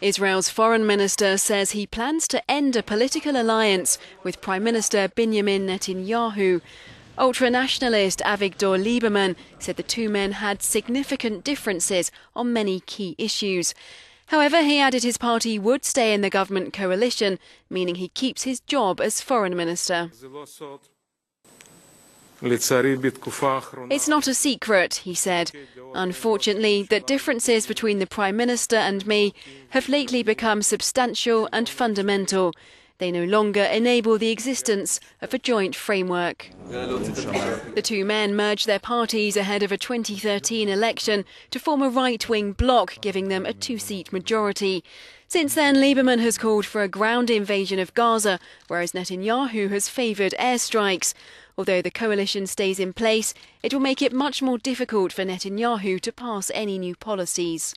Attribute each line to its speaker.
Speaker 1: Israel's foreign minister says he plans to end a political alliance with Prime Minister Benjamin Netanyahu. Ultra nationalist Avigdor Lieberman said the two men had significant differences on many key issues. However, he added his party would stay in the government coalition, meaning he keeps his job as foreign minister. It's not a secret, he said. Unfortunately, that differences between the Prime Minister and me have lately become substantial and fundamental. They no longer enable the existence of a joint framework. The two men merged their parties ahead of a 2013 election to form a right wing bloc, giving them a two seat majority. Since then, Lieberman has called for a ground invasion of Gaza, whereas Netanyahu has favoured airstrikes. Although the coalition stays in place, it will make it much more difficult for Netanyahu to pass any new policies.